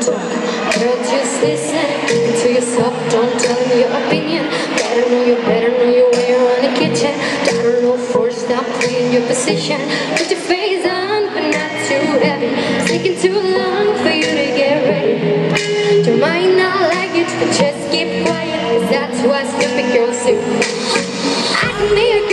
doctor Girl, just listen to yourself. Don't tell me your opinion. Better know you better know your way around the kitchen. Don't know first stop playing your position. Put your face on, but not too heavy. It's taking too long for you to get ready. Your mind not like it, but just keep quiet Cause that's what stupid girls do I can be a